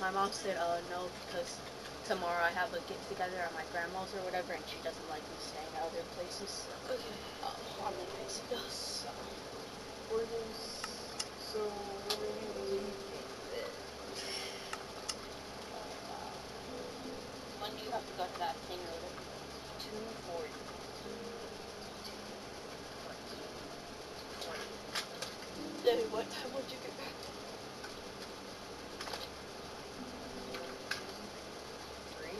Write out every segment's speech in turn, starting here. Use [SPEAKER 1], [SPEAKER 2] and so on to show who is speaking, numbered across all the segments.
[SPEAKER 1] my mom said, uh, no, because tomorrow I have a get together at my grandma's or whatever, and she doesn't like me staying at other places. So,
[SPEAKER 2] Okay.
[SPEAKER 1] uh, on the does. So.
[SPEAKER 2] What is so what do you
[SPEAKER 1] When do you have to go to that thing or whatever?
[SPEAKER 2] two forty?
[SPEAKER 1] Then what time would you get back?
[SPEAKER 2] Three?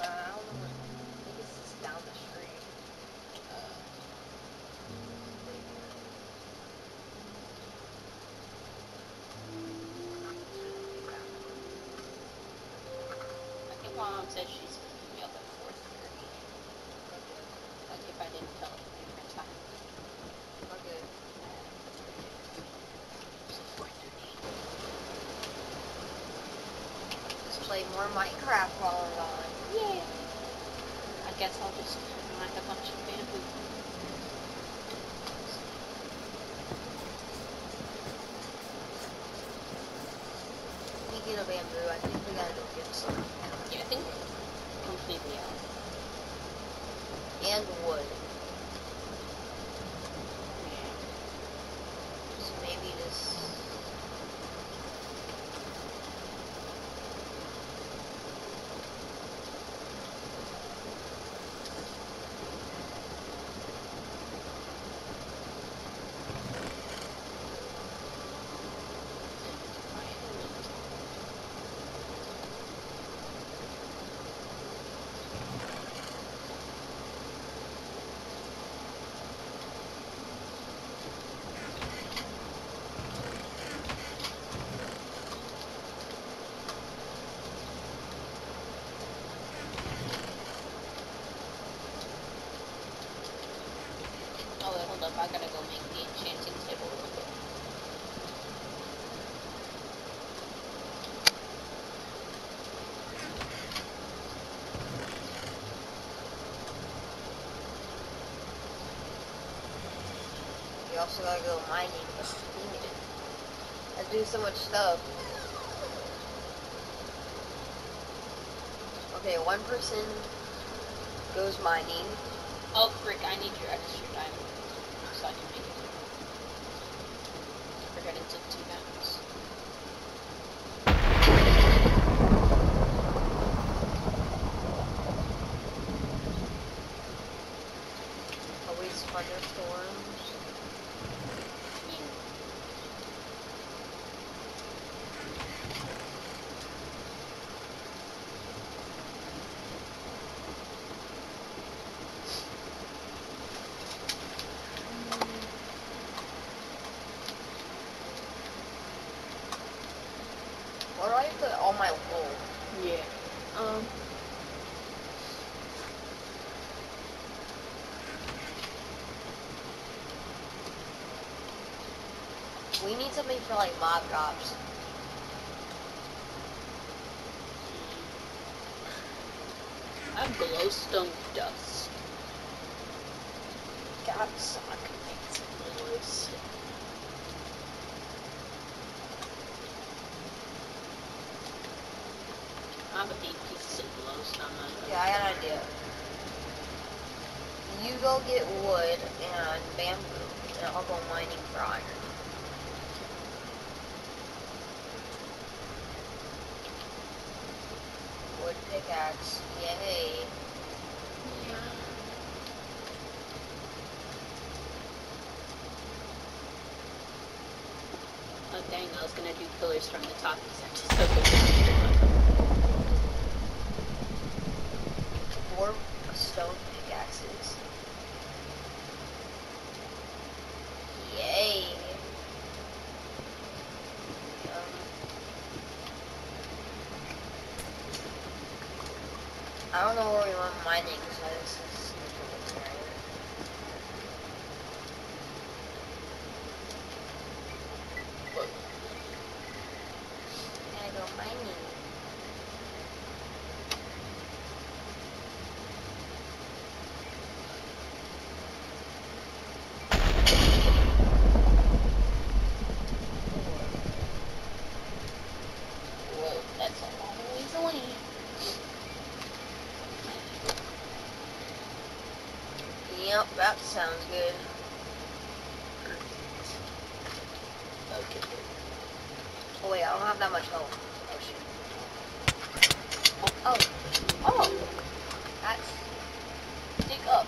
[SPEAKER 2] Uh, I don't know. I think it's just down the street. Uh,
[SPEAKER 1] I think my mom said she's picking me up at four thirty. Like if I didn't tell her different time.
[SPEAKER 2] Okay.
[SPEAKER 1] So four thirty.
[SPEAKER 2] Let's play more Minecraft while I'm gone.
[SPEAKER 1] Yay! I guess I'll just mine a bunch of bamboo.
[SPEAKER 2] Speaking of bamboo, I think we gotta go get some.
[SPEAKER 1] Yeah, I think completely out.
[SPEAKER 2] And wood. Just maybe this.
[SPEAKER 1] Oh wait, hold up, I gotta go make the enchanting table real quick.
[SPEAKER 2] We also gotta go mining. I do so much stuff. Okay, one person goes mining.
[SPEAKER 1] Oh frick, I need your extra diamond so I can make it. Forgot it took two diamonds.
[SPEAKER 2] Always thunderstorms.
[SPEAKER 1] I mean,
[SPEAKER 2] Where do I put all my wool?
[SPEAKER 1] yeah. Um.
[SPEAKER 2] We need something for like mob drops.
[SPEAKER 1] I have glowstone dust. God, so I can make some of. I have eight pieces of glowstone.
[SPEAKER 2] Yeah, I got an idea. You go get wood and bamboo, and I'll go mining for iron. Pickaxe, yay.
[SPEAKER 1] Oh dang, I was gonna do pillars from the top because I'm just took a
[SPEAKER 2] Four stone pickaxes. Mining, sounds good.
[SPEAKER 1] Okay.
[SPEAKER 2] Oh wait, I don't have that much health. Oh shoot. Oh,
[SPEAKER 1] Oh,
[SPEAKER 2] that's
[SPEAKER 1] dig up.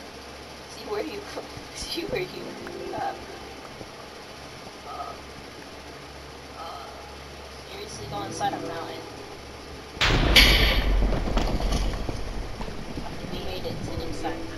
[SPEAKER 1] See where you see where you uh,
[SPEAKER 2] uh, uh,
[SPEAKER 1] seriously go inside a mountain. We made it to inside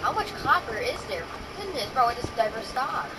[SPEAKER 2] How much copper is there? Goodness, bro, it just never stops.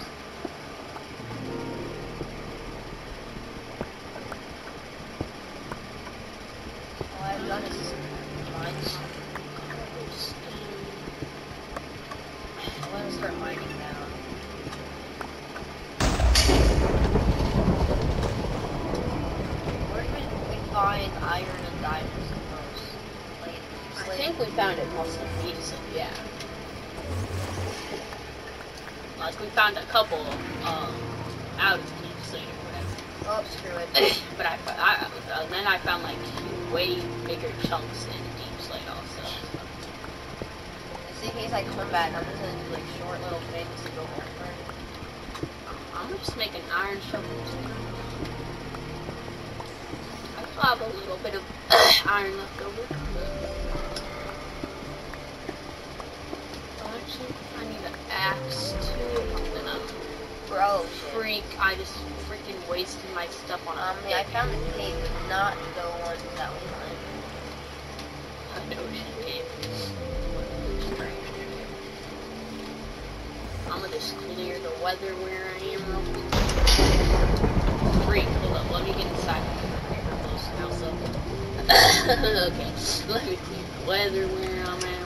[SPEAKER 1] Me clear the weather where I'm at,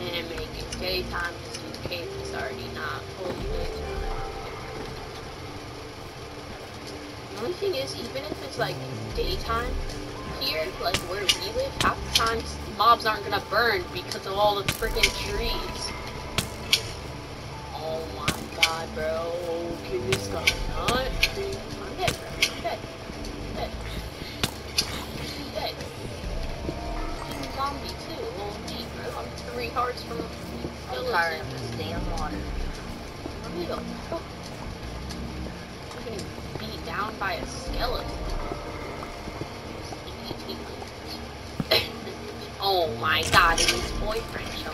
[SPEAKER 1] and make it daytime since the cave is already not fully daytime. The only thing is, even if it's like daytime here, like where we live, half the times mobs aren't gonna burn because of all the freaking trees. Oh bro. Okay, this guy not. I'm dead, bro. I'm dead. I'm dead. I'm dead. Zombie too. Me, bro. I'm three hearts from a
[SPEAKER 2] I'm
[SPEAKER 1] skeleton.
[SPEAKER 2] tired of this damn water.
[SPEAKER 1] Let me go. I'm getting beat down by a skeleton. oh my god, and his boyfriend showed up, man.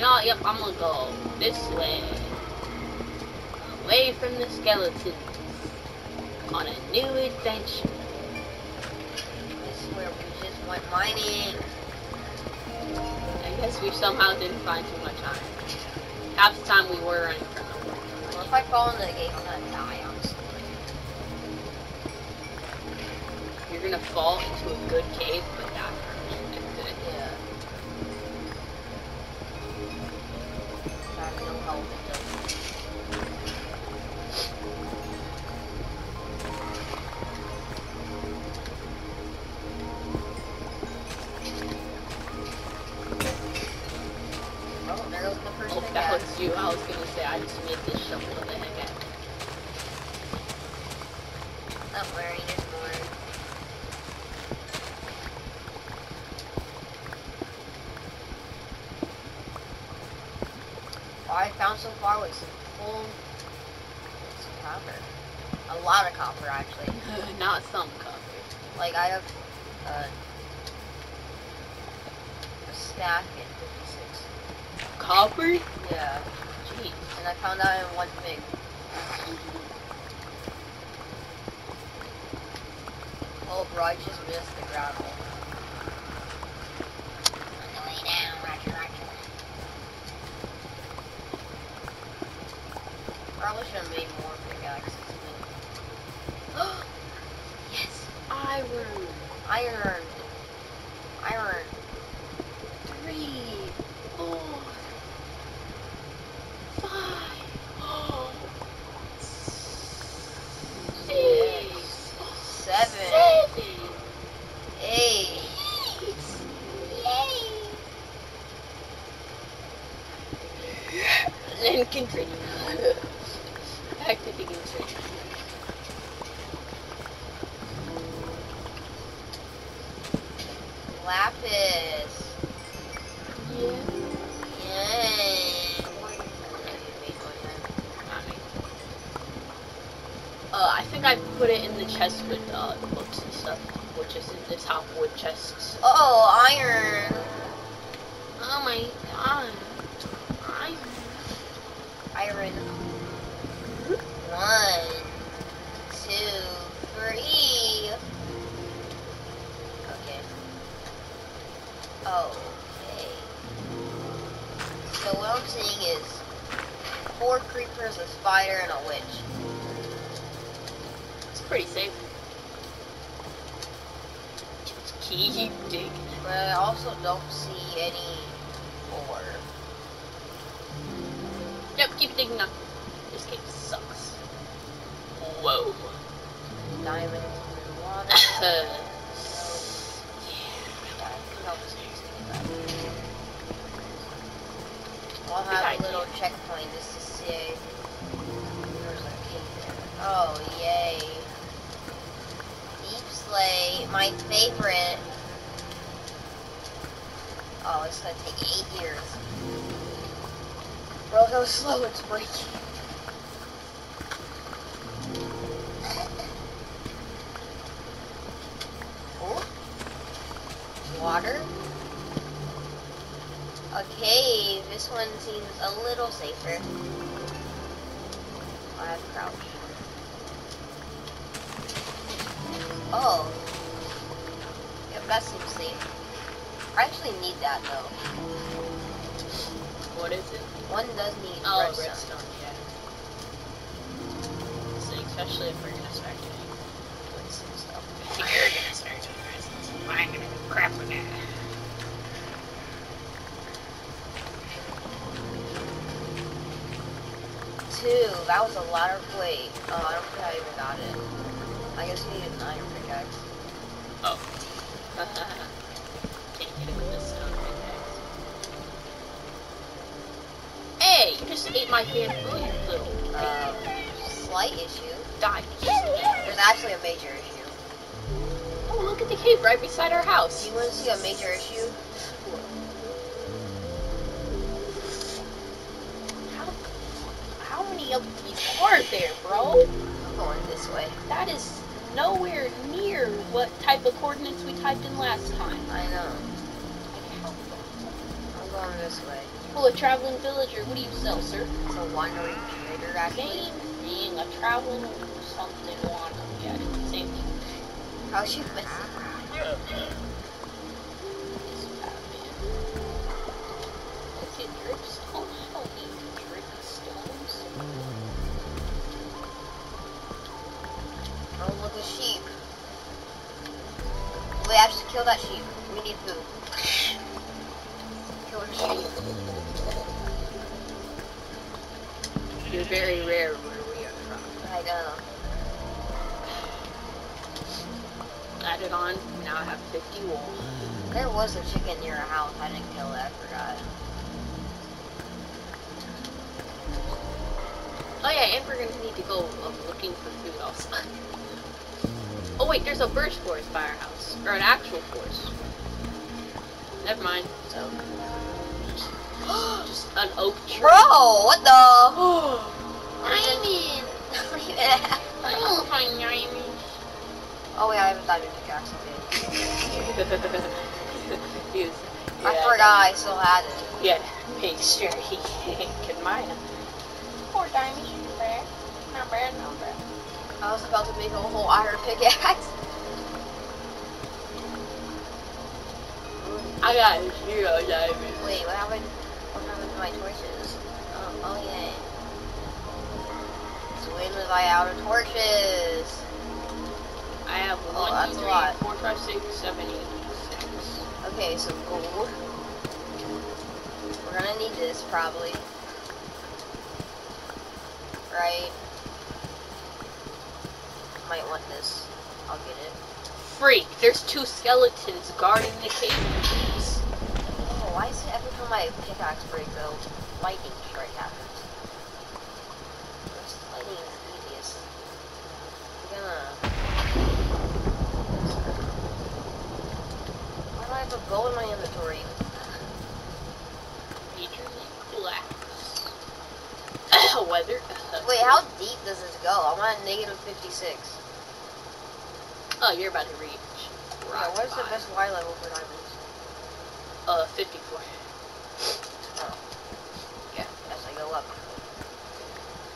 [SPEAKER 1] You know, yep, I'm gonna go this way. Away from the skeletons. On a new adventure.
[SPEAKER 2] This is where we just went mining.
[SPEAKER 1] I guess we somehow didn't find too much iron. Half the time we were running from them.
[SPEAKER 2] Well, if I fall into the cave, I'm gonna die, honestly.
[SPEAKER 1] You're gonna fall into a good cave,
[SPEAKER 2] of copper, actually.
[SPEAKER 1] Not some copper.
[SPEAKER 2] Like, I have uh, a stack in 56.
[SPEAKER 1] Copper?
[SPEAKER 2] Yeah,
[SPEAKER 1] Jeez.
[SPEAKER 2] and I found that in one thing. Oh, bro, I just missed the gravel. On the way down, roger, roger. Probably should have made more pickaxes. but- yes,
[SPEAKER 1] Iron.
[SPEAKER 2] Iron. Iron.
[SPEAKER 1] Three. Four. Five. Six.
[SPEAKER 2] Seven.
[SPEAKER 1] Seven.
[SPEAKER 2] Eight.
[SPEAKER 1] Yay. Then continue. Back to the insert.
[SPEAKER 2] Lapis.
[SPEAKER 1] Yeah.
[SPEAKER 2] Yay.
[SPEAKER 1] Uh, I think I put it in the chest with uh, the books and stuff, which is in this half wood chests.
[SPEAKER 2] Oh, iron.
[SPEAKER 1] Oh my god. I
[SPEAKER 2] Iron. One, two, three. Okay. Okay. So what I'm seeing is four creepers, a spider, and a witch.
[SPEAKER 1] it's pretty safe. Just keep digging.
[SPEAKER 2] But I also don't see any ore.
[SPEAKER 1] Yep, keep digging up. This game sucks. Whoa.
[SPEAKER 2] Diamonds in the water. No, it's easy. I'll have a little checkpoint just to see. There's a cave there. Oh, yay. Deepslate, my favorite. Oh, it's gonna take eight years. Bro, how slow it's breaking. Water. Okay, this one seems a little safer. I have crouch. I actually need that though.
[SPEAKER 1] what is it?
[SPEAKER 2] One does need
[SPEAKER 1] Oh,
[SPEAKER 2] redstone.
[SPEAKER 1] redstone, yeah. So especially if we're gonna start doing doing some stuff. If you're gonna start doing redstone, so I'm gonna do crap with that.
[SPEAKER 2] Two. That was a lot of weight. Major issue.
[SPEAKER 1] Oh, look at the cave right beside our house.
[SPEAKER 2] Do you want to see a major issue?
[SPEAKER 1] How, how many of these are there, bro?
[SPEAKER 2] I'm going this way.
[SPEAKER 1] That is nowhere near what type of coordinates we typed in last time.
[SPEAKER 2] I know. I'm going this way.
[SPEAKER 1] Well, a traveling villager, what do you sell, sir?
[SPEAKER 2] It's a wandering trader, actually.
[SPEAKER 1] Same thing, a traveling something wander. Yeah, don't need dripstones.
[SPEAKER 2] Oh, look, a sheep. I have to kill that sheep. We need food. Kill the sheep.
[SPEAKER 1] You're very rare Added on, now I have 50 wool.
[SPEAKER 2] There was a chicken near our house. I didn't kill it. I forgot.
[SPEAKER 1] Oh yeah, and we're gonna need to go um, looking for food also. oh wait, there's a birch forest by our house, or an actual forest. Never mind. So just an oak tree.
[SPEAKER 2] Bro, what the?
[SPEAKER 1] Diamond. I don't find diamonds.
[SPEAKER 2] Oh wait, I have a diamond pickaxe. Okay.
[SPEAKER 1] He was-
[SPEAKER 2] I forgot I still had it.
[SPEAKER 1] Yeah, make sure he can mine them. Poor diamond. Not bad. Not bad. Not bad.
[SPEAKER 2] I was about to make a whole iron pickaxe.
[SPEAKER 1] I got zero diamonds.
[SPEAKER 2] Wait, what happened? What happened to my torches? Oh, oh yeah. So when was I out of torches?
[SPEAKER 1] I have
[SPEAKER 2] Oh,
[SPEAKER 1] one,
[SPEAKER 2] that's
[SPEAKER 1] two,
[SPEAKER 2] a lot.
[SPEAKER 1] four, five, six, seven, eight, six.
[SPEAKER 2] Okay, so gold. We're gonna need this probably. Right? Might want this. I'll get it.
[SPEAKER 1] Freak, there's two skeletons guarding the cave.
[SPEAKER 2] Oh, why is it every time I pickaxe break though, lightning strike happens? This lightning is easiest. I'm gonna. Why do I have a bow in my inventory?
[SPEAKER 1] Weather.
[SPEAKER 2] Wait, how deep does this go? I'm at negative 56.
[SPEAKER 1] Oh, you're about to reach.
[SPEAKER 2] Yeah,
[SPEAKER 1] rock
[SPEAKER 2] what is the best Y level for diamonds?
[SPEAKER 1] Uh, 54.
[SPEAKER 2] Yeah, as I go up.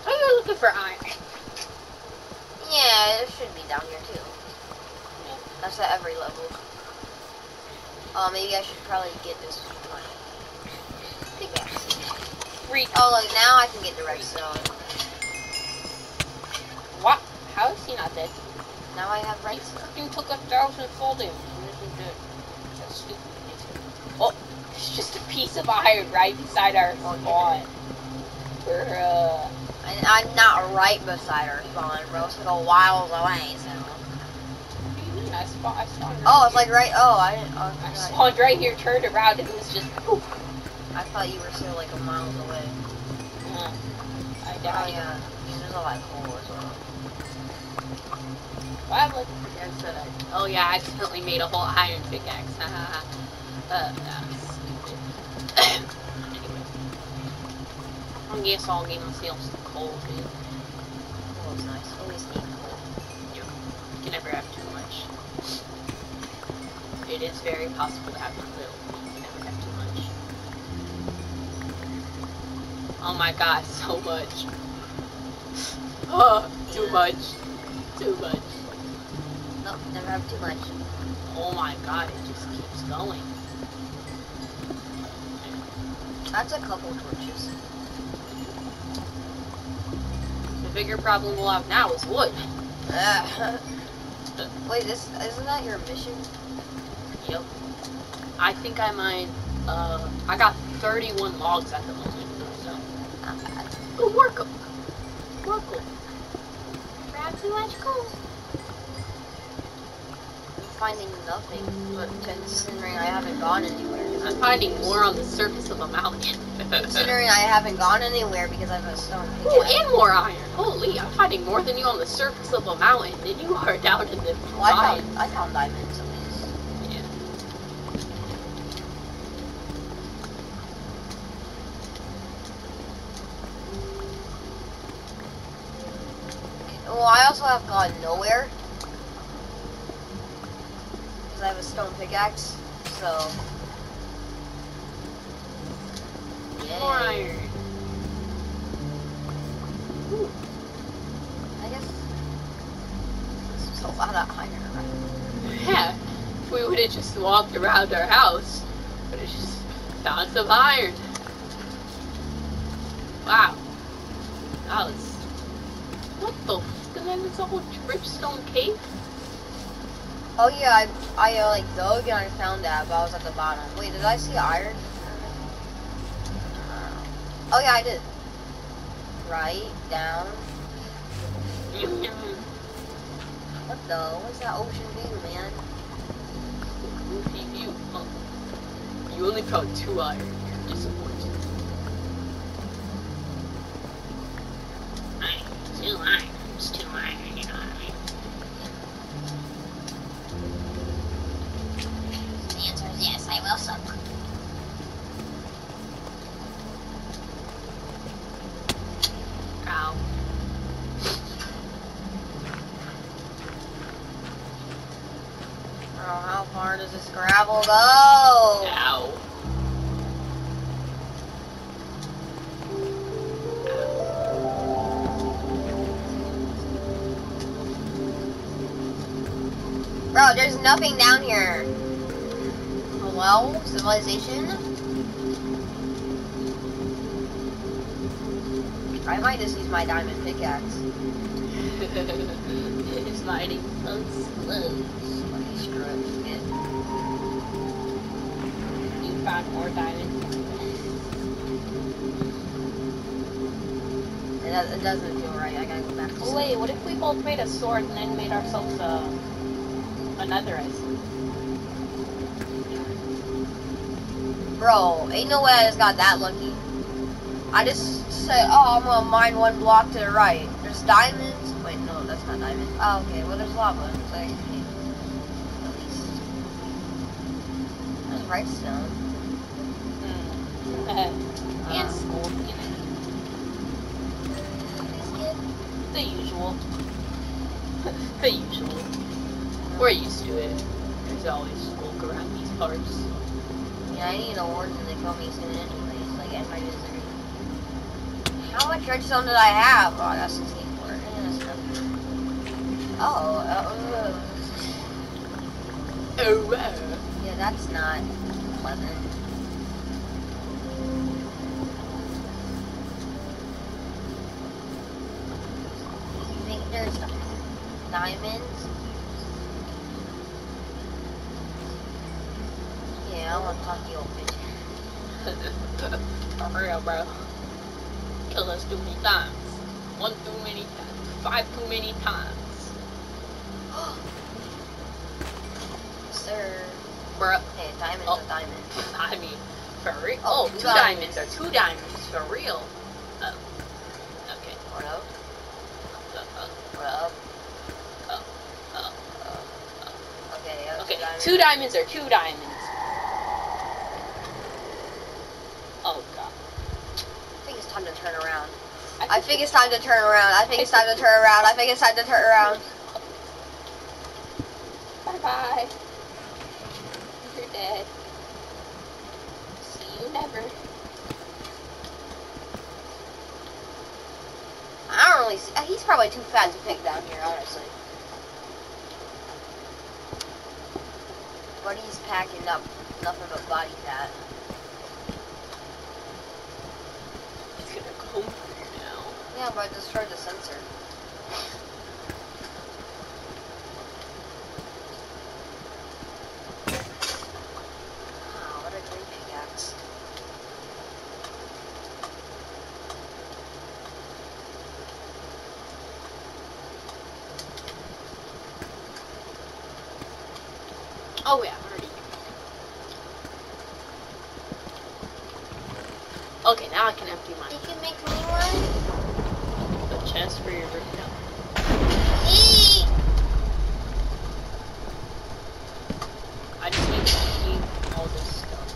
[SPEAKER 1] Oh, you're looking for iron.
[SPEAKER 2] Yeah, it should be down here too. That's at every level. Oh, maybe I should probably get this one. Pickaxe. Oh, look, now I can get the redstone.
[SPEAKER 1] What? How is he not dead?
[SPEAKER 2] Now I have redstone.
[SPEAKER 1] fucking took a thousand fall damage. and this is good. That's stupid. Oh, it's just a piece of iron right beside our spawn. Bruh.
[SPEAKER 2] And I'm not right beside our spawn, bro. It's like a while away, so.
[SPEAKER 1] What do you mean? I spawned, I spawned right
[SPEAKER 2] Oh, it's like right. Oh, I didn't. Oh,
[SPEAKER 1] I
[SPEAKER 2] right.
[SPEAKER 1] spawned right here, turned around, and it was just poof.
[SPEAKER 2] I thought you were still like a mile away.
[SPEAKER 1] Uh, I
[SPEAKER 2] Oh
[SPEAKER 1] died.
[SPEAKER 2] yeah, there's a lot of coal as well.
[SPEAKER 1] Why am I looking for guys that I... Oh yeah, I accidentally made a whole iron pickaxe. Ha ha ha. Uh, that's stupid. anyway. I guess I'll get myself some coal too.
[SPEAKER 2] Is nice. Always need coal.
[SPEAKER 1] You can never have too much. It is very possible to have too little. You never have too much. Oh my god, so much. Oh, too
[SPEAKER 2] Yeah.
[SPEAKER 1] much. Too much.
[SPEAKER 2] Nope, never have too much.
[SPEAKER 1] Oh my god, it just keeps going.
[SPEAKER 2] That's a couple torches.
[SPEAKER 1] The bigger problem we'll have now is wood.
[SPEAKER 2] Ah. Wait, this isn't that your mission?
[SPEAKER 1] Yep. I think I might, uh, I got 31 logs at the moment, so.
[SPEAKER 2] Not bad.
[SPEAKER 1] Go work 'em. Work 'em. Grab too much coal.
[SPEAKER 2] I'm finding nothing, but considering I haven't gone anywhere.
[SPEAKER 1] I'm finding more on the surface of a mountain.
[SPEAKER 2] Considering I haven't gone anywhere because I have a stone
[SPEAKER 1] Oh, and more iron. Holy, I'm finding more than you on the surface of a mountain than you are down in the
[SPEAKER 2] Well, I found, I found diamonds at least.
[SPEAKER 1] Yeah.
[SPEAKER 2] Well, I also have gone nowhere. Because I have a stone pickaxe, so. Yeah.
[SPEAKER 1] More iron. Ooh.
[SPEAKER 2] I guess. This is a lot of iron.
[SPEAKER 1] Yeah. If we would have just walked around our house, would have just found some iron. Wow. That was. What the? f- And then it's a whole dripstone cave?
[SPEAKER 2] Oh yeah, I I uh, like dug and I found that, but I was at the bottom. Wait, did I see iron? Oh yeah, I did. Right down. What the? What's that ocean view, man?
[SPEAKER 1] Goofy view. Huh. You only found two iron. You're disappointed.
[SPEAKER 2] It doesn't feel right. I gotta go back to
[SPEAKER 1] Oh wait, what if we both made a sword and then made ourselves a another ice?
[SPEAKER 2] Bro, ain't no way I just got that lucky. I just said, oh, I'm gonna mine one block to the right. There's diamonds. Wait, no, that's not diamond. Oh, okay. Well, there's lava. So I can at least. There's redstone.
[SPEAKER 1] Hmm. and
[SPEAKER 2] Uh,
[SPEAKER 1] school, you know, the usual. the usual. We're used to it. There's always school around these parts.
[SPEAKER 2] Yeah, I need awards and they kill me soon anyways. Like, at my misery. How much redstone did I have? Oh, that's 64. Eh, that's nothing. Oh, uh,
[SPEAKER 1] Oh wow.
[SPEAKER 2] yeah, that's not pleasant. Diamonds? Yeah, I want to talk to you old bitch.
[SPEAKER 1] For real, bro. Kill us too many times. One too many times. Five too many times.
[SPEAKER 2] Sir.
[SPEAKER 1] Bruh.
[SPEAKER 2] Hey, diamond's
[SPEAKER 1] Oh.
[SPEAKER 2] a diamond.
[SPEAKER 1] I mean, for real.
[SPEAKER 2] Oh,
[SPEAKER 1] Oh,
[SPEAKER 2] two
[SPEAKER 1] two
[SPEAKER 2] diamonds.
[SPEAKER 1] diamonds are two diamonds. For real. Oh. Okay.
[SPEAKER 2] What up?
[SPEAKER 1] Uh, uh,
[SPEAKER 2] What up?
[SPEAKER 1] uh, uh.
[SPEAKER 2] Okay, yeah,
[SPEAKER 1] Okay,
[SPEAKER 2] diamonds.
[SPEAKER 1] Two diamonds are two diamonds. Oh god.
[SPEAKER 2] I think it's time to turn around. I think it's time to turn around. I think it's time to turn around. I think it's time to turn around.
[SPEAKER 1] Bye bye. You're dead. See you never.
[SPEAKER 2] I don't really see. He's probably too fat to pick down here, honestly. But he's packing up nothing but body fat.
[SPEAKER 1] It's gonna go for you now.
[SPEAKER 2] Yeah, but I destroyed the sensor. Wow, what a great pickaxe.
[SPEAKER 1] Oh yeah, already. Okay, now I can empty my
[SPEAKER 2] You can make me one?
[SPEAKER 1] the chest for your no.
[SPEAKER 2] Eee!
[SPEAKER 1] I just need to keep all this stuff.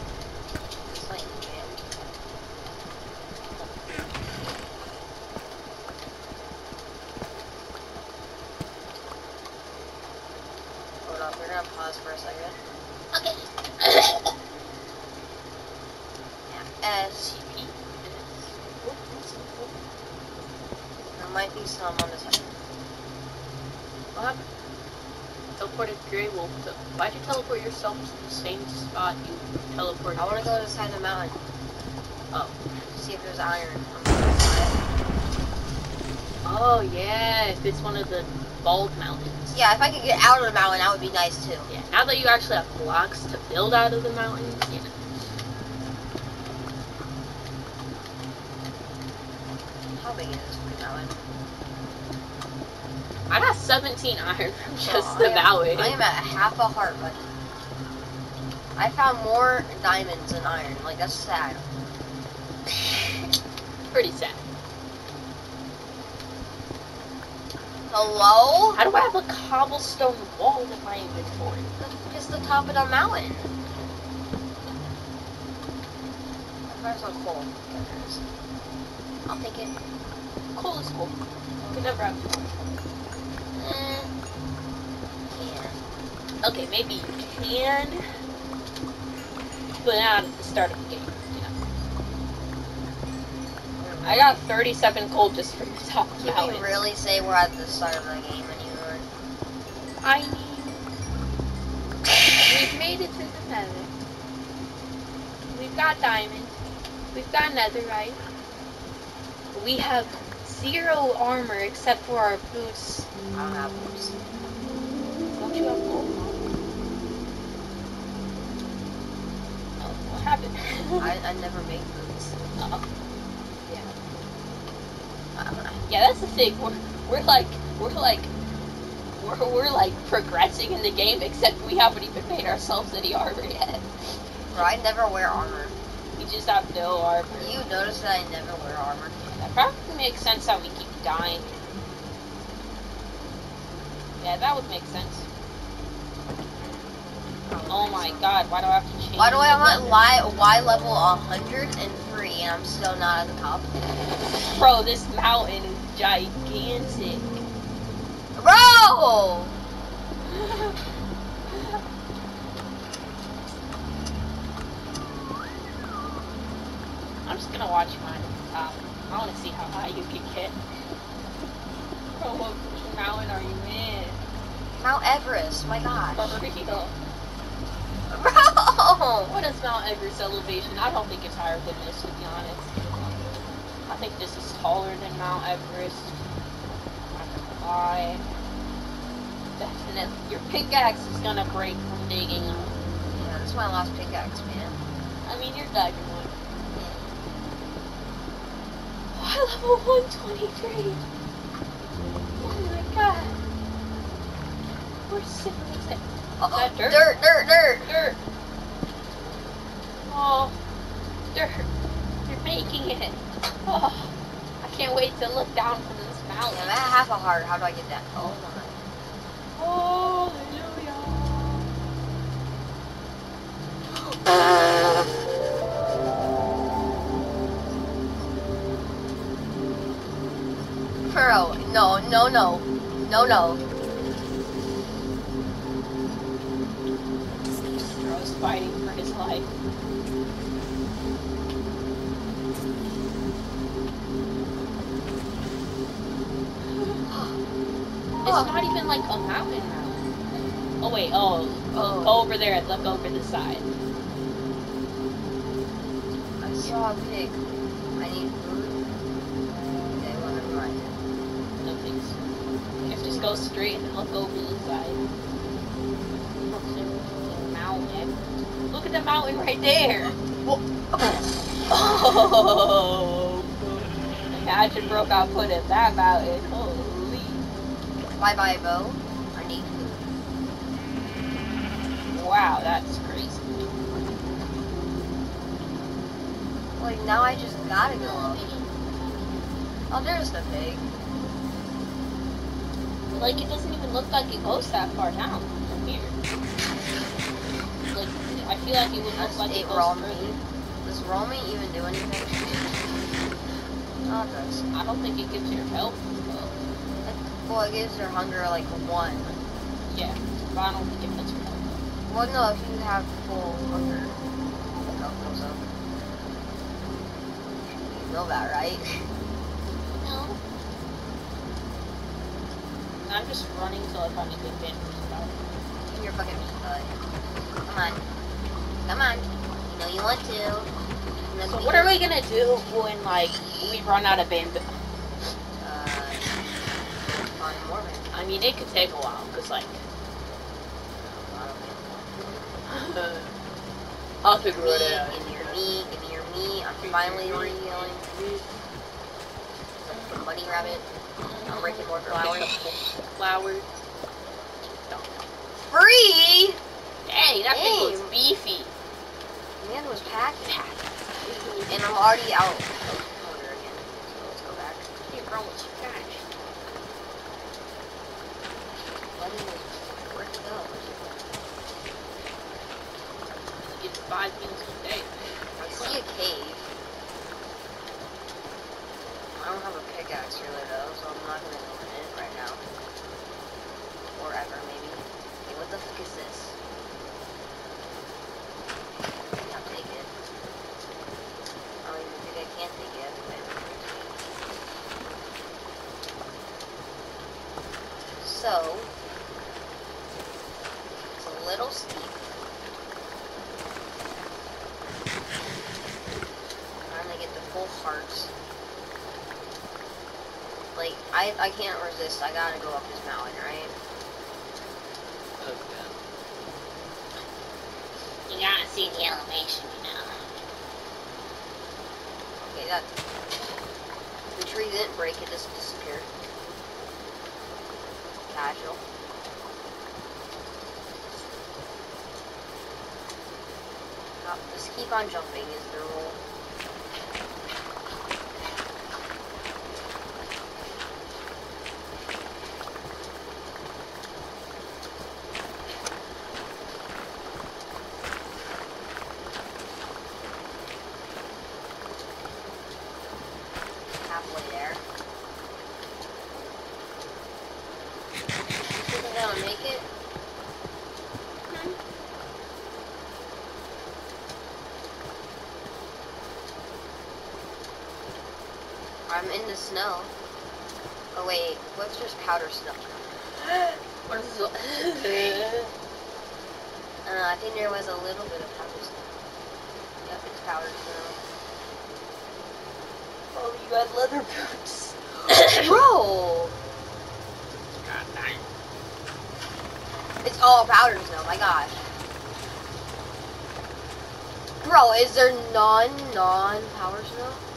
[SPEAKER 2] It's like, man. Hold up, we're gonna pause for a second.
[SPEAKER 1] Okay.
[SPEAKER 2] Yeah. S.
[SPEAKER 1] CP.
[SPEAKER 2] There might be some on this side.
[SPEAKER 1] What happened? Teleported Grey Wolf. To, why'd you teleport yourself to the spot you teleported?
[SPEAKER 2] I wanna go to the side of the mountain.
[SPEAKER 1] Oh.
[SPEAKER 2] See if there's iron on the other side.
[SPEAKER 1] Oh yeah, if it's one of the bald mountains.
[SPEAKER 2] Yeah, if I could get out of the mountain, that would be nice too.
[SPEAKER 1] Yeah. Now that you actually have blocks to build out of the mountains, yeah.
[SPEAKER 2] How big is this mountain?
[SPEAKER 1] I got 17 iron from just
[SPEAKER 2] Oh,
[SPEAKER 1] the
[SPEAKER 2] I am-
[SPEAKER 1] valley.
[SPEAKER 2] I am at half a heart, but I found more diamonds than iron. Like that's sad.
[SPEAKER 1] Pretty sad.
[SPEAKER 2] Hello?
[SPEAKER 1] How do I have a cobblestone wall in my inventory?
[SPEAKER 2] Just the top of the mountain. There's some coal. I'll take it.
[SPEAKER 1] Coal is cool. You can never have too much.
[SPEAKER 2] Eh. Yeah.
[SPEAKER 1] Okay, maybe you can. But not at the start of the game. You know. I got 37 gold just for the top
[SPEAKER 2] Can
[SPEAKER 1] mountain.
[SPEAKER 2] we really say we're at the start of the game anymore?
[SPEAKER 1] I mean, we've made it to the nether. We've got diamonds. We've got netherite. We have zero armor except for our boots.
[SPEAKER 2] I don't have boots.
[SPEAKER 1] Don't you have gold? Oh, what happened?
[SPEAKER 2] I, I never make boots. Uh,
[SPEAKER 1] Yeah, that's the thing. We're, we're like, we're like, we're, we're like progressing in the game, except we haven't even made ourselves any armor yet.
[SPEAKER 2] bro, I never wear armor.
[SPEAKER 1] We just have no armor.
[SPEAKER 2] You notice that I never wear armor?
[SPEAKER 1] That probably makes sense that we keep dying. Yeah, that would make sense. Oh my god, why do I have to change?
[SPEAKER 2] Why do I
[SPEAKER 1] weather?
[SPEAKER 2] Y, y level 103 and I'm still not at the top?
[SPEAKER 1] Bro, this mountain is gigantic.
[SPEAKER 2] Bro!
[SPEAKER 1] I'm just gonna watch mine at the top. I wanna see how high you can get. Bro, what mountain are you in?
[SPEAKER 2] Mount Everest, my gosh.
[SPEAKER 1] For real.
[SPEAKER 2] Bro!
[SPEAKER 1] What is Mount Everest elevation? I don't think it's higher than this, to be honest. I think this is taller than Mount Everest. Lie. Definitely. Your pickaxe is gonna break from digging.
[SPEAKER 2] Yeah, this is my last pickaxe, man.
[SPEAKER 1] I mean, you're diamond one. Y level 123? Oh my god. We're sick
[SPEAKER 2] Oh,
[SPEAKER 1] dirt?
[SPEAKER 2] dirt, dirt, dirt.
[SPEAKER 1] Dirt. Oh, dirt. You're making it. Oh, I can't wait to look down from this mountain.
[SPEAKER 2] I'm at half a heart. How do I get that? Oh my.
[SPEAKER 1] Oh, hallelujah.
[SPEAKER 2] Bro, no, no, no. No, no.
[SPEAKER 1] It's oh. not even like a mountain mountain. Oh wait, oh, oh, go over there and look over the side.
[SPEAKER 2] I saw a pig. I need food. Okay, whatever I did.
[SPEAKER 1] No thanks. Have just go straight and look over the side. Mountain. Look at the mountain right there. Oh. Imagine broke out put in that mountain. Holy.
[SPEAKER 2] Bye bye, Bo. I need food.
[SPEAKER 1] Wow, that's crazy.
[SPEAKER 2] Like, now I just gotta go up. Oh, there's the pig.
[SPEAKER 1] Like it doesn't even look like it goes that far down from here. Like I feel like it would look like
[SPEAKER 2] It
[SPEAKER 1] goes further.
[SPEAKER 2] Does meat even do anything? Oh, it does.
[SPEAKER 1] I don't think it gives your health.
[SPEAKER 2] Well, it gives your hunger like one.
[SPEAKER 1] Yeah, but I don't think it puts your health.
[SPEAKER 2] Well, no, if you have full hunger, the health goes up. You know that, right?
[SPEAKER 1] No. I'm just running till I find a good vantage spot.
[SPEAKER 2] In your fucking bud. Come on. Come on. You know you want to.
[SPEAKER 1] So what are we gonna do when like we run out of bamboo? I mean, it could take a while, cause like I'll figure
[SPEAKER 2] Me,
[SPEAKER 1] it out.
[SPEAKER 2] give me your meat, give me your meat. I'm finally rehealing. Some bunny rabbit. I'm breaking more flowers.
[SPEAKER 1] Flowers.
[SPEAKER 2] Free!
[SPEAKER 1] Dang, that thing was
[SPEAKER 2] Dang.
[SPEAKER 1] beefy.
[SPEAKER 2] Man was packed. Packed. And I'm already out. Oh, so let's go back.
[SPEAKER 1] Hey, bro, what you got? Five.
[SPEAKER 2] I see a cave. I don't have a pickaxe though, so I'm not gonna go in it right now. Or ever maybe. Okay, what the fuck is this? You have to I I can't resist. I gotta go up this mountain, right?
[SPEAKER 1] Okay. You gotta see the elevation, you know.
[SPEAKER 2] Okay, that the tree didn't break. It just disappeared. Casual. Uh, just keep on jumping is the rule. Halfway there. You think I'm gonna make it? I'm in the snow. Oh wait, what's just powder snow?
[SPEAKER 1] What is it?
[SPEAKER 2] Uh, I think there was a little bit of powder snow. Yep, it's powder snow.
[SPEAKER 1] oh, you got leather boots.
[SPEAKER 2] Bro!
[SPEAKER 1] God dang.
[SPEAKER 2] It's all powder snow, my gosh. Bro, is there non non powder snow?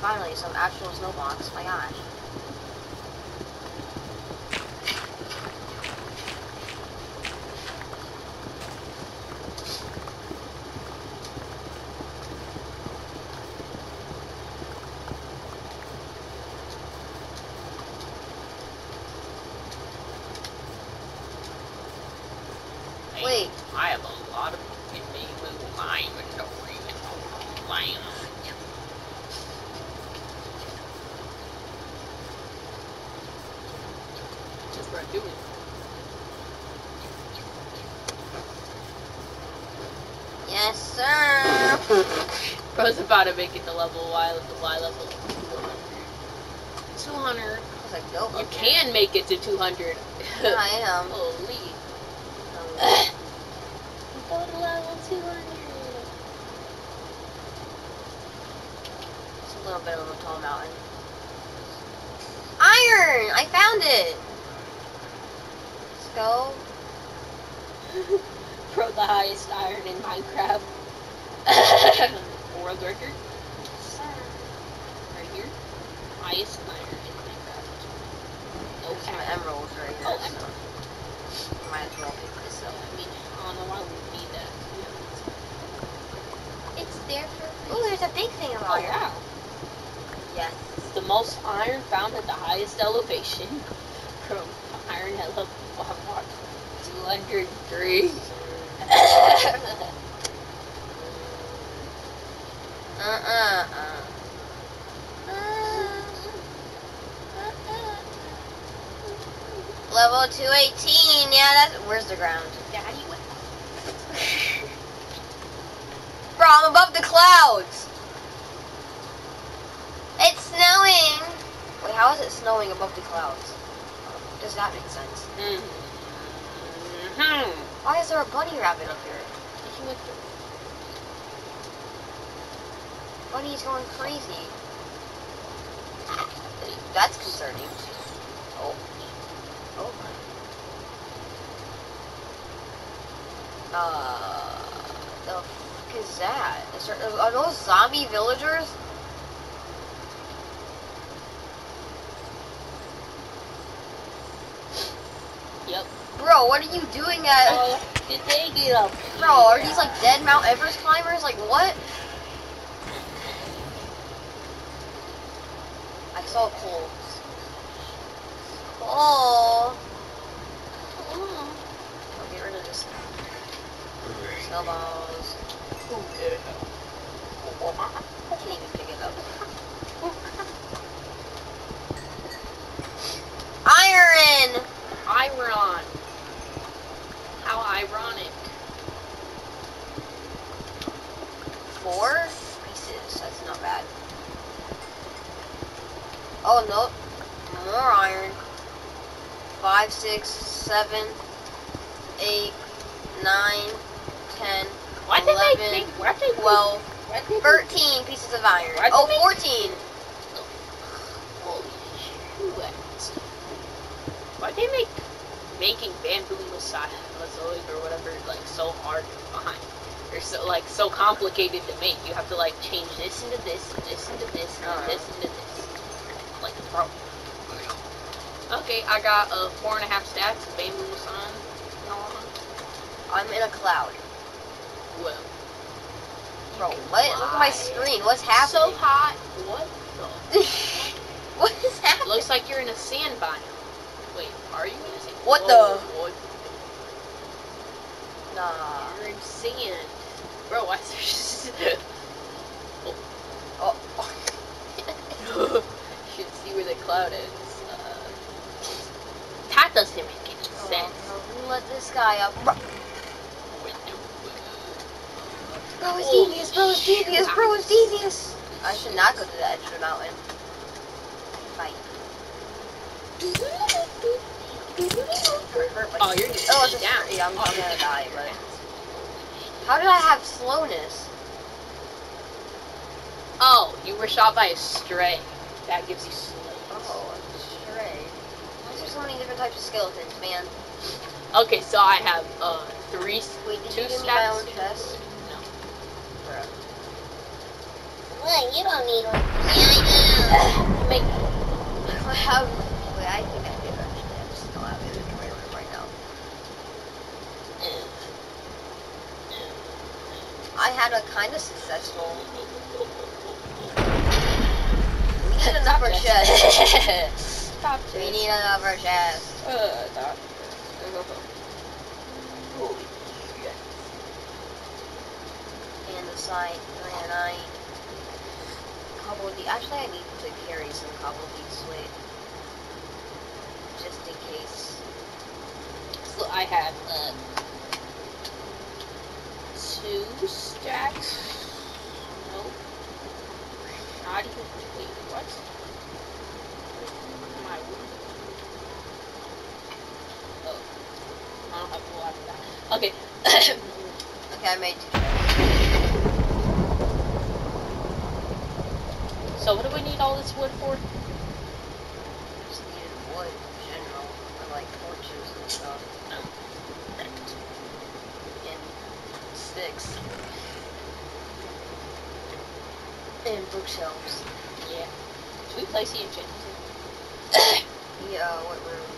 [SPEAKER 2] Finally, some actual snow blocks. My gosh.
[SPEAKER 1] Hey,
[SPEAKER 2] Wait.
[SPEAKER 1] I have a lot of me with my inventory and land. That's what I'm doing.
[SPEAKER 2] Yes, sir.
[SPEAKER 1] About to make it to level Y, Y level 200.
[SPEAKER 2] I was like, nope.
[SPEAKER 1] You
[SPEAKER 2] okay.
[SPEAKER 1] can make it to 200.
[SPEAKER 2] I am.
[SPEAKER 1] Holy.
[SPEAKER 2] Um,
[SPEAKER 1] Go to level 200.
[SPEAKER 2] It's a little bit of a tall mountain. Iron! I found it! Let's go.
[SPEAKER 1] Pro the highest iron in Minecraft. World record. Right here. Highest iron in Minecraft. No
[SPEAKER 2] There's some emeralds right here.
[SPEAKER 1] Oh,
[SPEAKER 2] so
[SPEAKER 1] emerald.
[SPEAKER 2] Might as well pick this up.
[SPEAKER 1] I mean, I don't know why we would need that.
[SPEAKER 2] It's there for. Oh, there's a big thing of
[SPEAKER 1] Oh,
[SPEAKER 2] iron.
[SPEAKER 1] wow.
[SPEAKER 2] Yes.
[SPEAKER 1] It's the most iron found at the highest elevation. From iron at level 203.
[SPEAKER 2] Uh, uh, uh. Level 218. Yeah, that's. Where's the ground?
[SPEAKER 1] Daddy.
[SPEAKER 2] Bro, I'm above the clouds. It's snowing. Wait, how is it snowing above the clouds? Does that make sense?
[SPEAKER 1] Mm-hmm.
[SPEAKER 2] Why is there a bunny rabbit up here?
[SPEAKER 1] He went through.
[SPEAKER 2] Bunny's going crazy. That's concerning. Oh. Oh. my. Uh, the fuck is that? Is there, are those zombie villagers?
[SPEAKER 1] Yep.
[SPEAKER 2] Bro, what are you doing at?
[SPEAKER 1] Oh, did they get up?
[SPEAKER 2] Bro, are these like dead Mount Everest climbers? Like what? I saw coal. Coal.
[SPEAKER 1] Oh.
[SPEAKER 2] I'll get rid of this. Snowballs. Can't even pick it up. Iron!
[SPEAKER 1] Iron. How ironic.
[SPEAKER 2] Four pieces. That's not bad. Oh no. More iron. Five, six, seven, eight, nine, ten,
[SPEAKER 1] Why did they think? Why did they
[SPEAKER 2] twelve,
[SPEAKER 1] Why'd they make-
[SPEAKER 2] 13 pieces of iron.
[SPEAKER 1] Why'd
[SPEAKER 2] Oh, 14.
[SPEAKER 1] Holy shit. Why'd they make making bamboo Mosaic or whatever like so hard to find? Or so like so complicated to make. You have to like change this into this, and this into this, and
[SPEAKER 2] Uh-huh.
[SPEAKER 1] this into this. Like bro. Okay, I got uh, four and a half stacks of bamboo Mosaic.
[SPEAKER 2] I'm in a cloud.
[SPEAKER 1] Well,
[SPEAKER 2] Bro, what? Look at my screen. What's happening?
[SPEAKER 1] so hot. What the?
[SPEAKER 2] what is happening?
[SPEAKER 1] Looks like you're in a sand biome. Wait, are you in a sand?
[SPEAKER 2] What
[SPEAKER 1] Whoa,
[SPEAKER 2] the-
[SPEAKER 1] What?
[SPEAKER 2] Nah.
[SPEAKER 1] You're in sand. Bro, why is there just...
[SPEAKER 2] Oh.
[SPEAKER 1] you should see where the cloud is. That doesn't make any sense.
[SPEAKER 2] Oh, let this guy up. Bro, bro it's
[SPEAKER 1] Holy
[SPEAKER 2] devious. Bro, it's devious. Bro, it's devious. I should not go to the edge of the mountain. Fight. Hurt, hurt,
[SPEAKER 1] Oh, you're just
[SPEAKER 2] Oh, it's
[SPEAKER 1] down.
[SPEAKER 2] Yeah, I'm,
[SPEAKER 1] Oh,
[SPEAKER 2] I'm gonna
[SPEAKER 1] oh.
[SPEAKER 2] die, but. How did I have slowness?
[SPEAKER 1] Oh, you were shot by a stray. That gives you slow.
[SPEAKER 2] A stray. Why is there so many different types of skeletons, man?
[SPEAKER 1] Okay, so I have uh three, s-
[SPEAKER 2] Wait, did
[SPEAKER 1] two
[SPEAKER 2] you give me my own chest?
[SPEAKER 1] No.
[SPEAKER 2] Bruh.
[SPEAKER 3] Well, you don't need one. Yeah, I
[SPEAKER 1] Make
[SPEAKER 2] I have. Wait, I think I do actually. I just don't have inventory room right now. I had a kind of successful. We need another chest.
[SPEAKER 1] Stop
[SPEAKER 2] We need another chest.
[SPEAKER 1] Uh, stop. Holy shit.
[SPEAKER 2] Andesite granite. Couple of the. Actually, I need to carry some couple of these weight. Just in case.
[SPEAKER 1] So I have uh, two stacks. Nope. Not even. Wait, what? My Oh. I don't have a lot of that. Okay.
[SPEAKER 2] Okay, I made
[SPEAKER 1] so what do we need all this wood for?
[SPEAKER 2] Just needed wood in general. For like torches and stuff. And sticks. And bookshelves.
[SPEAKER 1] Yeah. Should we place the enchantment?
[SPEAKER 2] Yeah, what room?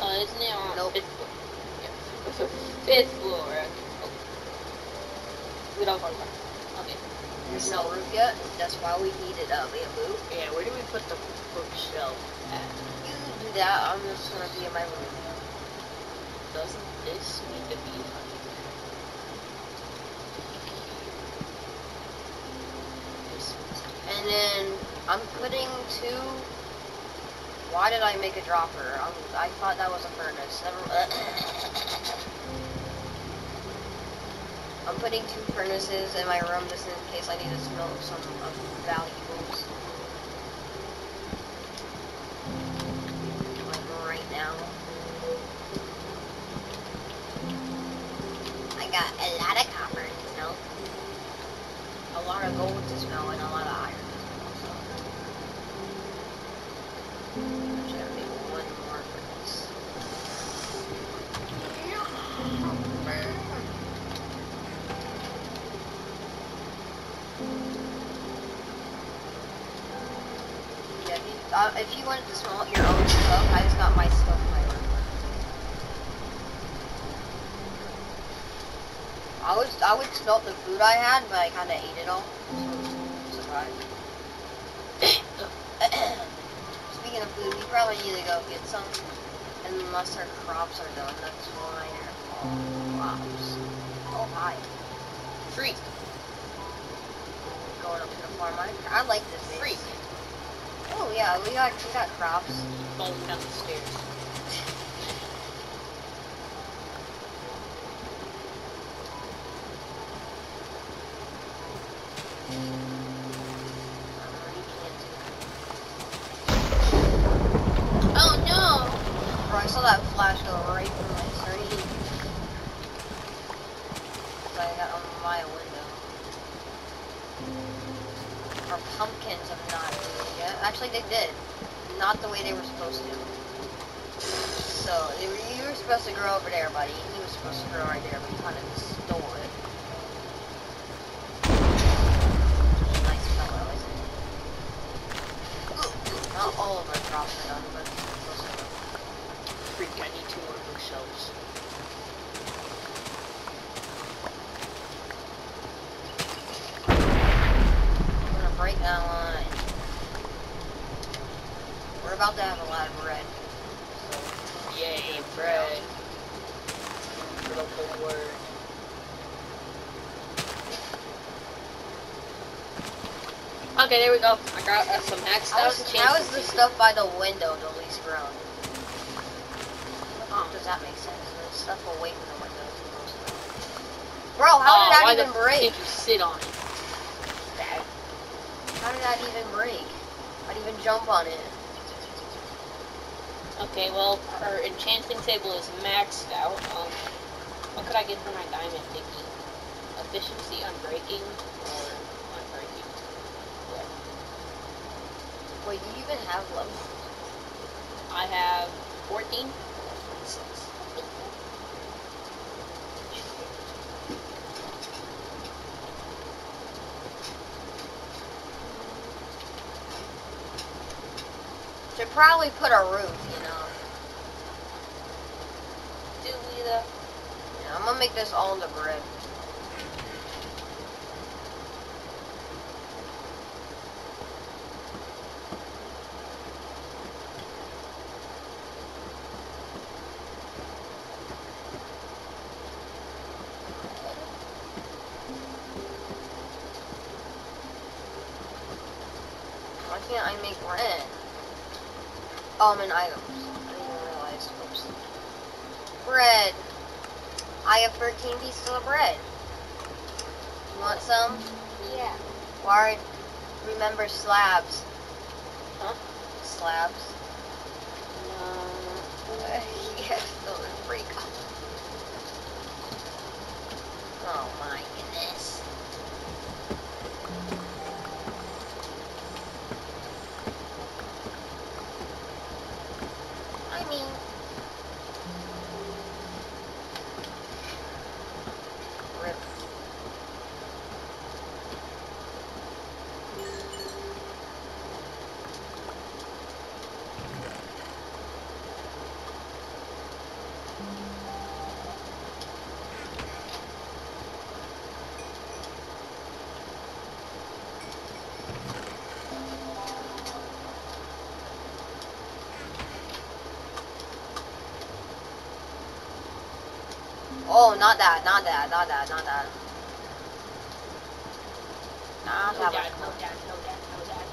[SPEAKER 1] Uh, isn't it on
[SPEAKER 2] Nope.
[SPEAKER 1] fifth floor? Yeah. Fifth floor. Okay. Oh. We don't talk about it. Okay.
[SPEAKER 2] There's no roof yet. That's why we needed uh, bamboo.
[SPEAKER 1] Yeah, where do we put the bookshelf at?
[SPEAKER 2] You do that. I'm just gonna be in my room.
[SPEAKER 1] Doesn't this need to be one's
[SPEAKER 2] And then I'm putting two. Why did I make a dropper? Um, I thought that was a furnace. I'm putting two furnaces in my room just in case I need to smelt some of valuables. Like right now. I got a lot of copper to smelt. A lot of gold to smelt and a lot smelt the food I had, but I kind of ate it all. Surprise. Speaking of food, we probably need to go get some. Unless our crops are done, that's. Or all crops. Oh hi.
[SPEAKER 1] Freak.
[SPEAKER 2] Going up to the farm. I, like this.
[SPEAKER 1] Freak.
[SPEAKER 2] Oh yeah, we got we got crops.
[SPEAKER 1] Falling down the stairs.
[SPEAKER 2] Flash go right through my screen. I got on my window. Our pumpkins have not grown yet. Actually, they did. Not the way they were supposed to. So, you were supposed to grow over there, buddy. He was supposed to grow right there, but you kind of stole it. Nice fellow, isn't he? Not all of our crops are done, but most of them.
[SPEAKER 1] Freak, I need two more bookshelves.
[SPEAKER 2] I'm gonna break that line. We're about to have a lot of bread. So,
[SPEAKER 1] Yay, bread. Local word. Okay, there we go. I got uh, some maxed
[SPEAKER 2] how
[SPEAKER 1] out
[SPEAKER 2] is,
[SPEAKER 1] enchanting
[SPEAKER 2] how is the stuff by the window the least grown?
[SPEAKER 1] Oh.
[SPEAKER 2] Does that make sense? The stuff away from the window is the most grown. Bro, how
[SPEAKER 1] Oh,
[SPEAKER 2] did that even break?
[SPEAKER 1] Did you sit on it?
[SPEAKER 2] How did that even break? I'd even jump on it.
[SPEAKER 1] Okay, well, our enchanting table is maxed out. Um, what could I get for my diamond thingy? Efficiency unbreaking or unbreaking? What?
[SPEAKER 2] Wait, do you even have levels?
[SPEAKER 1] I have 14.
[SPEAKER 2] Should probably put a roof, you know.
[SPEAKER 1] Do we though?
[SPEAKER 2] Yeah, I'm gonna make this all into brick. Why can't I make bread? Oh, I'm in items. I didn't even realize. Oops. Bread. I have 13 pieces of bread. You want some?
[SPEAKER 1] Yeah.
[SPEAKER 2] Ward, remember slabs.
[SPEAKER 1] Huh?
[SPEAKER 2] Slabs.
[SPEAKER 1] Uh,
[SPEAKER 2] yes, those are freak. Oh my goodness. I mean, rip. Oh, not that, not that, not that, not that. Not
[SPEAKER 1] no
[SPEAKER 2] that
[SPEAKER 1] dad, no dad, no dad, no dad.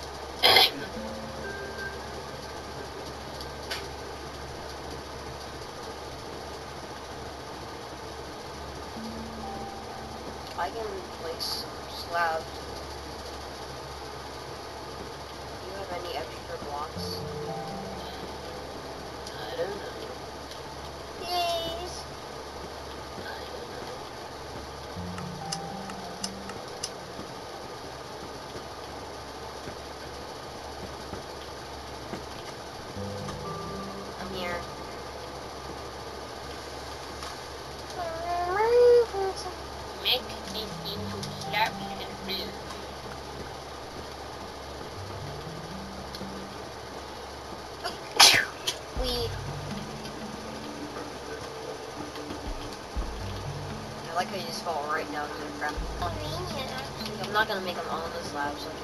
[SPEAKER 2] I can place some slabs. Do you have any extra blocks?
[SPEAKER 1] I don't know. I
[SPEAKER 2] like how you just fall right to the ground. I'm not gonna make them all the slabs so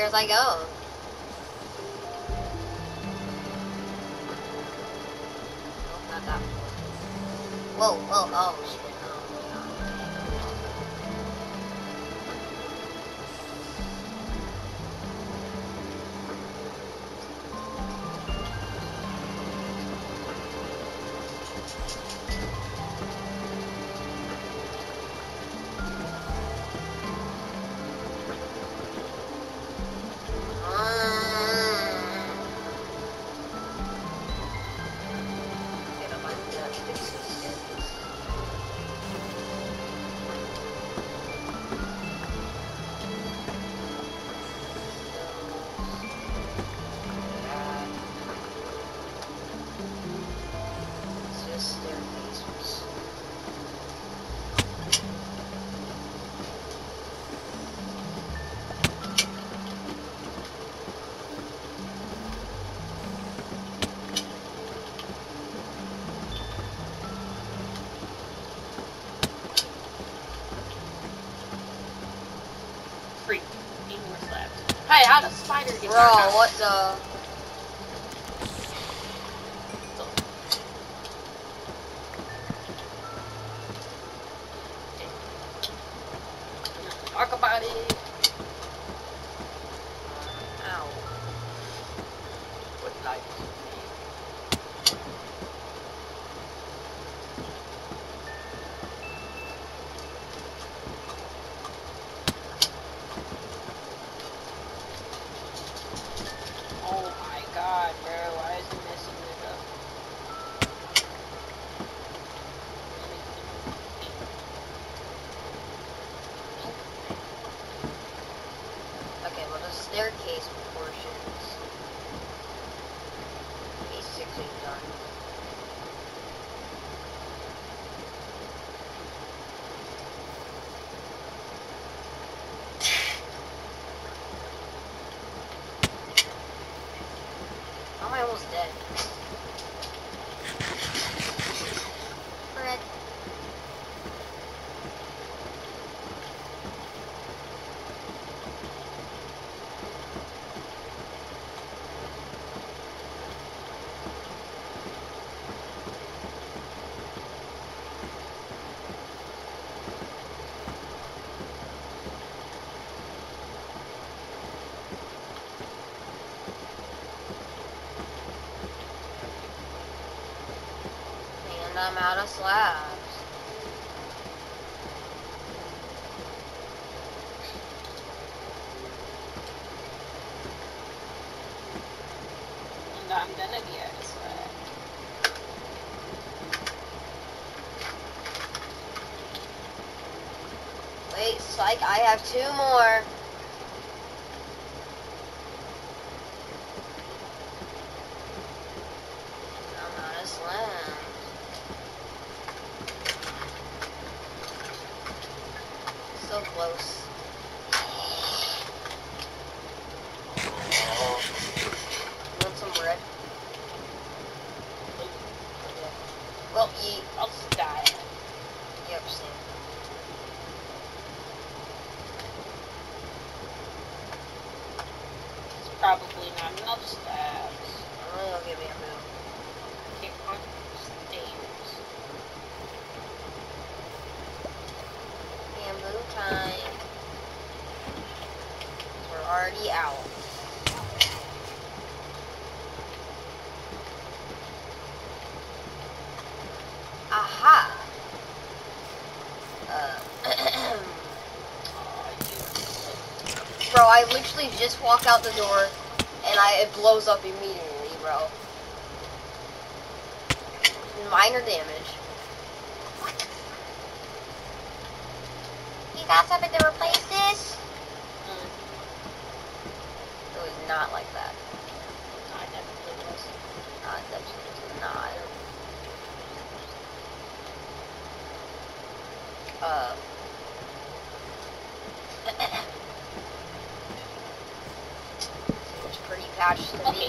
[SPEAKER 2] up I go. Whoa, whoa. Oh,
[SPEAKER 1] Hey, how does spider get
[SPEAKER 2] Bro, what the?
[SPEAKER 1] Talk about it.
[SPEAKER 2] Ow.
[SPEAKER 1] What life? Oh my god, bro. Why is it messing it up?
[SPEAKER 2] Okay, well the staircase proportions. Basically done. How am I almost dead? Frick. And I'm out of slabs.
[SPEAKER 1] And I'm gonna be at this way.
[SPEAKER 2] Wait, psych, I have two more. I'm out of slabs. So close. Want some bread? Well, eat.
[SPEAKER 1] I'll just die.
[SPEAKER 2] Yep, same.
[SPEAKER 1] It's probably not enough stabs.
[SPEAKER 2] I'm gonna go get bamboo.
[SPEAKER 1] Can't climb the stairs.
[SPEAKER 2] Bamboo time. We're already out. Aha! Uh, bro, I literally just walk out the door and I it blows up immediately, bro. Minor damage. You got something to replace this?
[SPEAKER 1] Mm,
[SPEAKER 2] It was not like that.
[SPEAKER 1] I never did this.
[SPEAKER 2] Not that's not. Uh. Seems pretty patched to me.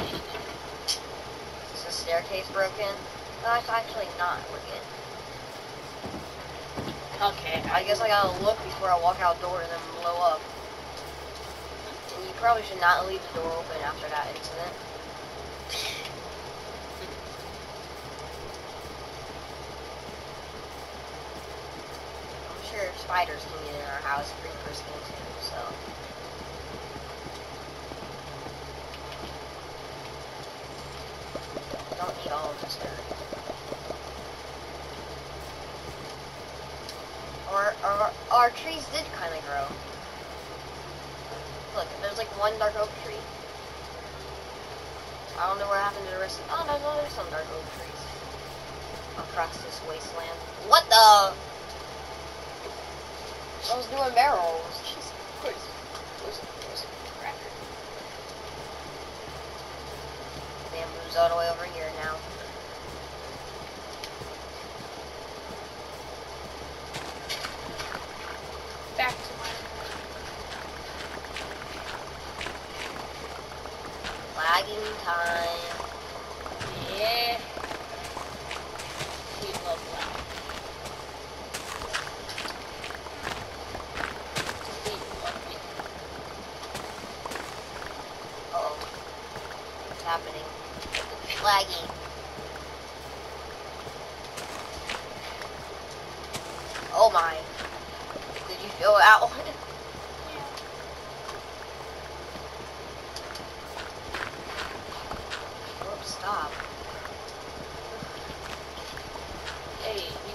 [SPEAKER 2] Is the staircase broken? No, it's actually not. We're good.
[SPEAKER 1] Okay.
[SPEAKER 2] I guess I gotta look before I walk out the door and then blow up. And you Probably should not leave the door open after that incident. I'm sure spiders can get in our house, creepers can too, so. Don't need all of this dirt. Our, our, our trees did kind of grow. Look, there's like one dark oak tree. I don't know what happened to the rest of Oh, no, no, there's some dark oak trees. Across this wasteland. What the? I was doing barrels.
[SPEAKER 1] Jesus Christ. Where's, cracker?
[SPEAKER 2] Bamboo's all the way over here now.
[SPEAKER 1] Back to my
[SPEAKER 2] Lagging time.
[SPEAKER 1] Yeah. We love that. We love it.
[SPEAKER 2] Uh-oh. What's happening? Lagging. Oh my. Did you feel that one? Whoops, stop.
[SPEAKER 1] Hey, we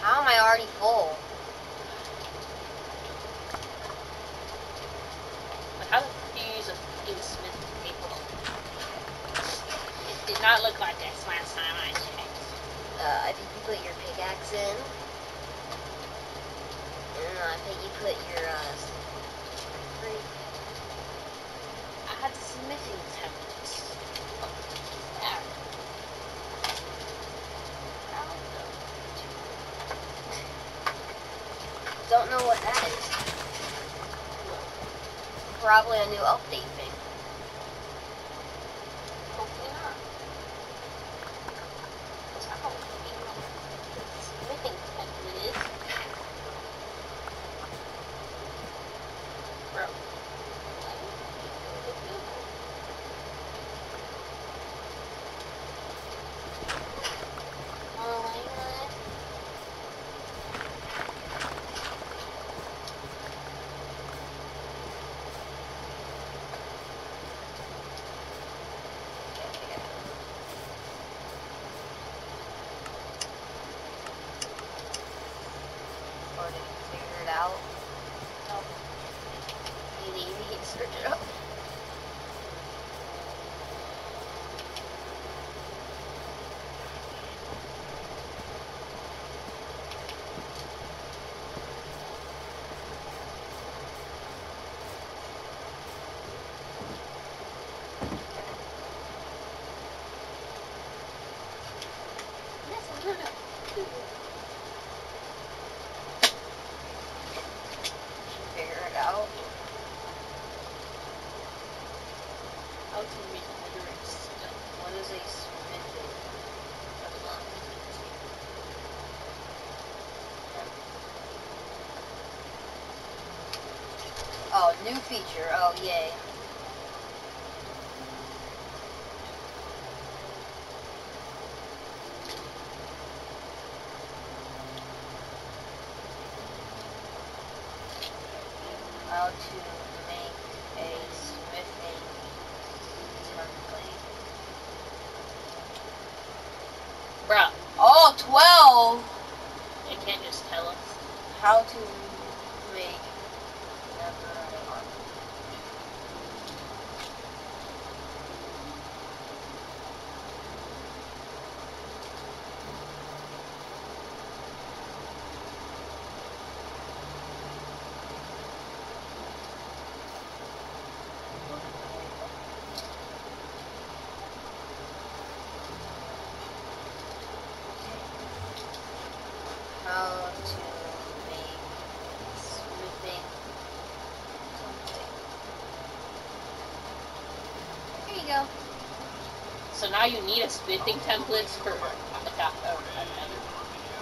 [SPEAKER 2] How am I already full?
[SPEAKER 1] But how did you use a fucking smith table? It did not look like this last time I checked.
[SPEAKER 2] Uh, I think you put your pickaxe in. And I think you put your, uh, free-
[SPEAKER 1] I had smithing tablets.
[SPEAKER 2] Don't know what that is. Probably a new update thing.
[SPEAKER 1] Hopefully not. That's not how the smithing tablet is. Bro. Oh my god.
[SPEAKER 2] Or did you figure it out?
[SPEAKER 1] No.
[SPEAKER 2] You need me to search it up.
[SPEAKER 1] Yes, I'm gonna.
[SPEAKER 2] Figure it out.
[SPEAKER 1] How to make murderous stuff.
[SPEAKER 2] What is a smithing? Oh, new feature. Oh, yay. How to make a smithing template.
[SPEAKER 1] Bruh,
[SPEAKER 2] Oh, 12!
[SPEAKER 1] you can't just tell us.
[SPEAKER 2] How to make never armor. how to make smithing something. Here you go.
[SPEAKER 1] So now you need a smithing templates for a top, uh, another,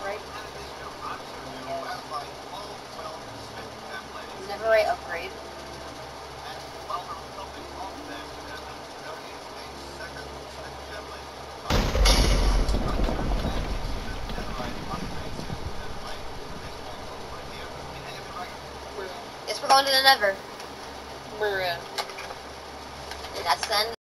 [SPEAKER 1] right?
[SPEAKER 2] Netherite upgrade. Guess we're going to the Nether.